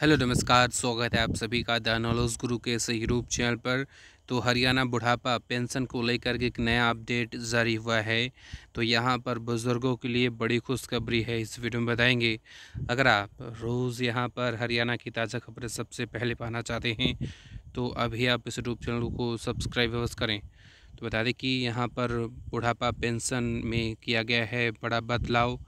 Hello नमस्कार, स्वागत है आप सभी का द नॉलेज गुरु के इस यूट्यूब चैनल पर। तो हरियाणा बुढ़ापा पेंशन को लेकर के एक नया अपडेट जारी हुआ है। तो यहाँ पर बुज़ुर्गों के लिए बड़ी खुशखबरी है, इस वीडियो में बताएँगे। अगर आप रोज़ यहाँ पर हरियाणा की ताज़ा खबरें सबसे पहले पाना चाहते हैं तो अभी आप इस यूट्यूब चैनल को सब्सक्राइब अवश्य करें। तो बता दें कि यहाँ पर बुढ़ापा पेंशन में किया गया है बड़ा बदलाव।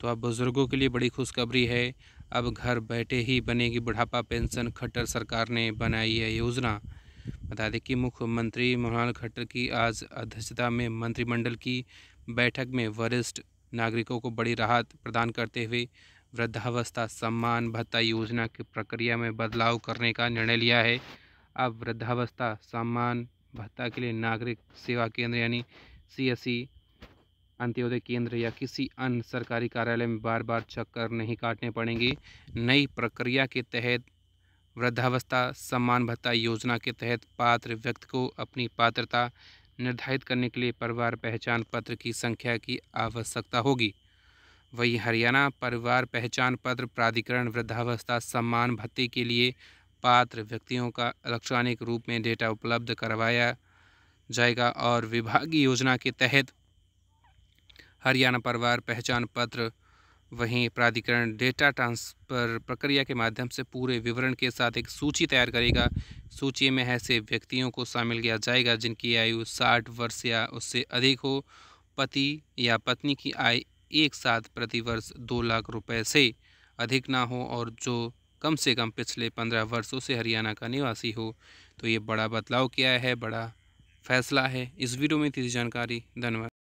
तो आप बुज़ुर्गों के लिए बड़ी खुशखबरी है। अब घर बैठे ही बनेगी बुढ़ापा पेंशन, खट्टर सरकार ने बनाई है योजना। बता दें कि मुख्यमंत्री मनोहर खट्टर की आज अध्यक्षता में मंत्रिमंडल की बैठक में वरिष्ठ नागरिकों को बड़ी राहत प्रदान करते हुए वृद्धावस्था सम्मान भत्ता योजना की प्रक्रिया में बदलाव करने का निर्णय लिया है। अब वृद्धावस्था सम्मान भत्ता के लिए नागरिक सेवा केंद्र यानी सीएससी अंत्योदय केंद्र या किसी अन्य सरकारी कार्यालय में बार बार चक्कर नहीं काटने पड़ेंगे। नई प्रक्रिया के तहत वृद्धावस्था सम्मान भत्ता योजना के तहत पात्र व्यक्ति को अपनी पात्रता निर्धारित करने के लिए परिवार पहचान पत्र की संख्या की आवश्यकता होगी। वहीं हरियाणा परिवार पहचान पत्र प्राधिकरण वृद्धावस्था सम्मान भत्ते के लिए पात्र व्यक्तियों का इलेक्ट्रॉनिक रूप में डेटा उपलब्ध करवाया जाएगा और विभागीय योजना के तहत हरियाणा परिवार पहचान पत्र, वहीं प्राधिकरण डेटा ट्रांसफ़र प्रक्रिया के माध्यम से पूरे विवरण के साथ एक सूची तैयार करेगा। सूची में ऐसे व्यक्तियों को शामिल किया जाएगा जिनकी आयु साठ वर्ष या उससे अधिक हो। पति या पत्नी की आय एक साथ प्रतिवर्ष दो लाख रुपए से अधिक ना हो और जो कम से कम पिछले पंद्रह वर्षों से हरियाणा का निवासी हो। तो ये बड़ा बदलाव किया है, बड़ा फैसला है। इस वीडियो में थी जानकारी, धन्यवाद।